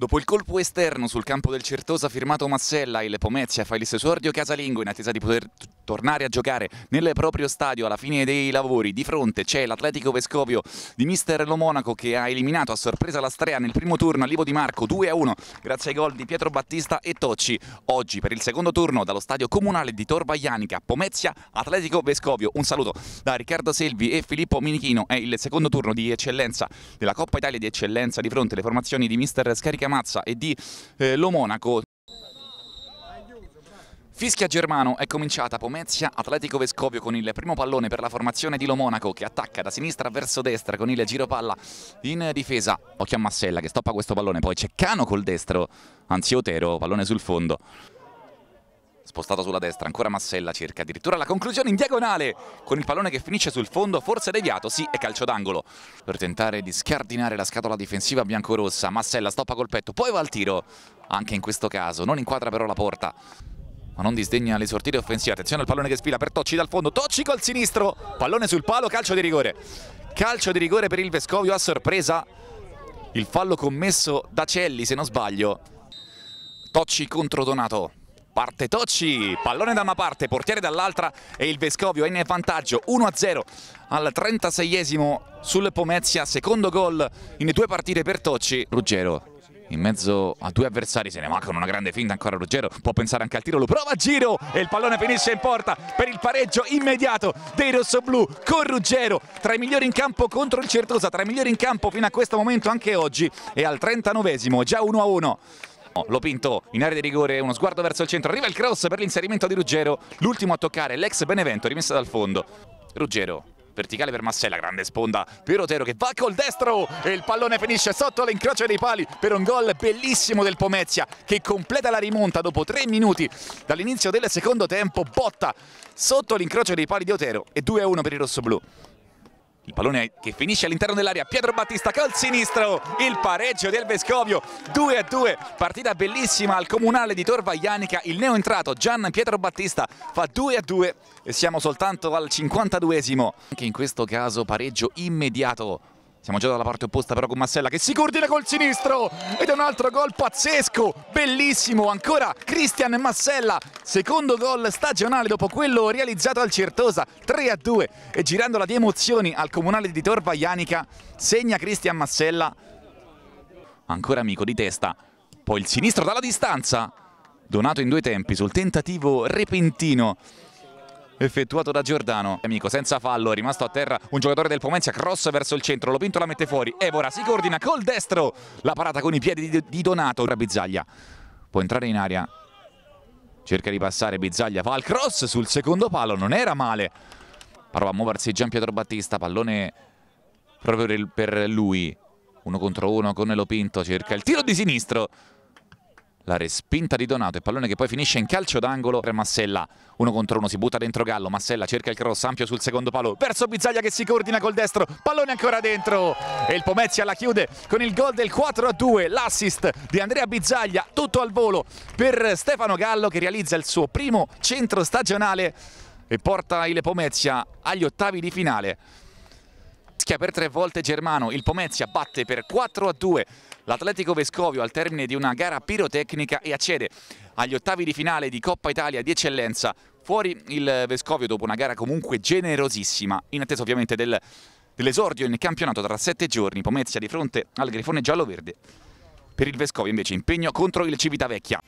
Dopo il colpo esterno sul campo del Certosa firmato Massella, il Pomezia fa il suo esordio casalingo in attesa di poter tornare a giocare nel proprio stadio alla fine dei lavori. Di fronte c'è l'Atletico Vescovio di mister Lo Monaco che ha eliminato a sorpresa la Strea nel primo turno allievo di Marco 2-1 grazie ai gol di Pietro Battista e Tocci. Oggi per il secondo turno dallo stadio comunale di Torba Ianica, Pomezia, Atletico Vescovio. Un saluto da Riccardo Selvi e Filippo Minichino. È il secondo turno di eccellenza della Coppa Italia di eccellenza di fronte alle formazioni di mister Scarica Mazza e di eh, Lo Monaco. Fischia Germano è cominciata Pomezia, Atletico Vescovio con il primo pallone per la formazione di Lo Monaco che attacca da sinistra verso destra con il giro palla in difesa. Occhio a Massella che stoppa questo pallone, poi c'è Cano col destro, anzi Otero, pallone sul fondo. Spostato sulla destra, ancora Massella cerca addirittura la conclusione in diagonale con il pallone che finisce sul fondo, forse deviato, sì, è calcio d'angolo per tentare di scardinare la scatola difensiva biancorossa. Massella stoppa col petto, poi va al tiro, anche in questo caso, non inquadra però la porta ma non disdegna l'esortire offensiva. Attenzione al pallone che sfila per Tocci dal fondo. Tocci col sinistro, pallone sul palo, calcio di rigore. Calcio di rigore per il Vescovio a sorpresa. Il fallo commesso da Celli, se non sbaglio. Tocci contro Donato. Parte Tocci, pallone da una parte, portiere dall'altra e il Vescovio è in vantaggio. 1-0 al 36esimo sul Pomezia, secondo gol in due partite per Tocci. Ruggero in mezzo a due avversari se ne mancano una grande finta ancora Ruggero può pensare anche al tiro lo prova a giro e il pallone finisce in porta per il pareggio immediato dei rossoblù con Ruggero. Tra i migliori in campo contro il Certosa tra i migliori in campo fino a questo momento anche oggi e al 39esimo già 1 a 1 lo pinto in area di rigore, uno sguardo verso il centro, arriva il cross per l'inserimento di Ruggero, l'ultimo a toccare l'ex Benevento rimessa dal fondo. Ruggero verticale per Massella, grande sponda per Otero che va col destro e il pallone finisce sotto l'incrocio dei pali per un gol bellissimo del Pomezia che completa la rimonta dopo tre minuti dall'inizio del secondo tempo, botta sotto l'incrocio dei pali di Otero e 2-1 per il rossoblù. Il pallone che finisce all'interno dell'area, Pietro Battista col sinistro, il pareggio del Vescovio, 2 a 2, partita bellissima al comunale di Torva Ianica, il neoentrato Gian Pietro Battista fa 2 a 2 e siamo soltanto al 52esimo, anche in questo caso pareggio immediato siamo già dalla parte opposta però con Massella che si coordina col sinistro ed è un altro gol pazzesco, bellissimo, ancora Cristian Massella, secondo gol stagionale dopo quello realizzato al Certosa, 3 a 2 e girandola di emozioni al comunale di Torva Ianica segna Cristian Massella, ancora amico di testa, poi il sinistro dalla distanza, donato in due tempi sul tentativo repentino effettuato da Giordano. Amico, senza fallo, rimasto a terra un giocatore del Pomezia, cross verso il centro, lo Pinto la mette fuori, Evora si coordina col destro, la parata con i piedi di, di Donato, ora Bizzaglia può entrare in aria, cerca di passare Bizzaglia, fa il cross sul secondo palo, non era male, prova a muoversi Gian Pietro Battista, pallone proprio per lui, uno contro uno con Lopinto, cerca il tiro di sinistro, la respinta di Donato e pallone che poi finisce in calcio d'angolo per Massella. Uno contro uno si butta dentro Gallo Massella cerca il cross ampio sul secondo palo verso Bizzaglia che si coordina col destro pallone ancora dentro e il Pomezia la chiude con il gol del 4 a 2 l'assist di Andrea Bizzaglia tutto al volo per Stefano Gallo che realizza il suo primo centro stagionale e porta il Pomezia agli ottavi di finale fischia per tre volte Germano, il Pomezia batte per 4 a 2 l'Atletico Vescovio al termine di una gara pirotecnica e accede agli ottavi di finale di Coppa Italia di eccellenza. Fuori il Vescovio dopo una gara comunque generosissima, in attesa ovviamente del, dell'esordio in campionato tra sette giorni, Pomezia di fronte al Grifone giallo-verde. Per il Vescovio invece impegno contro il Civitavecchia.